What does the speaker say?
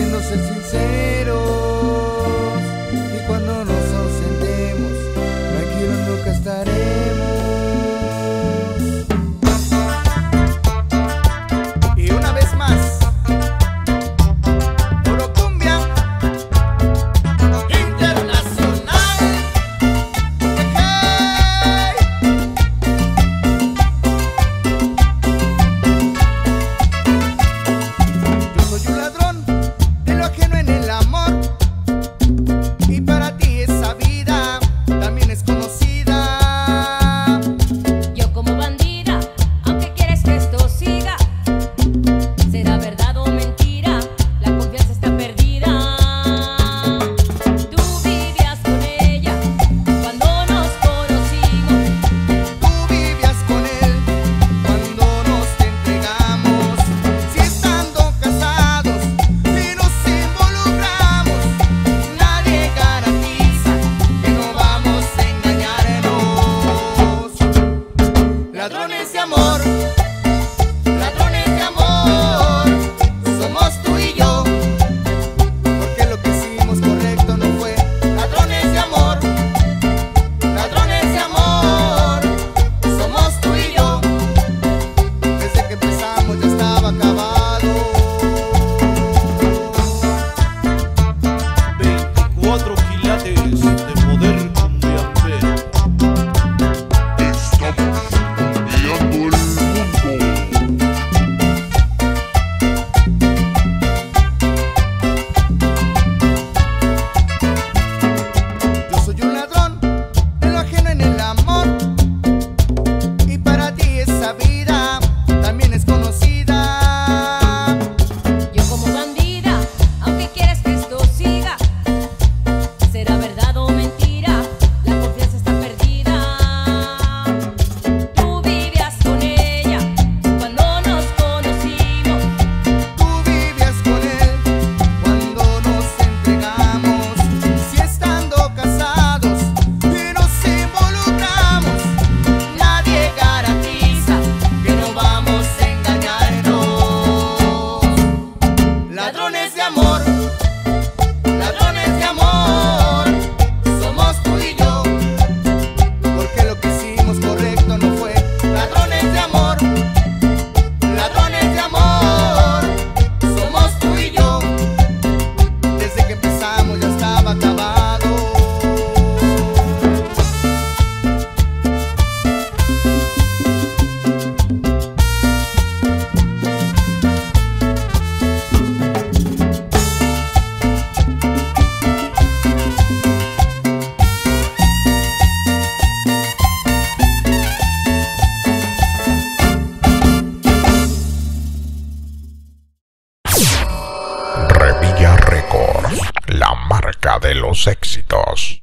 siéndose sincero. ladrones de amor. la marca de los éxitos.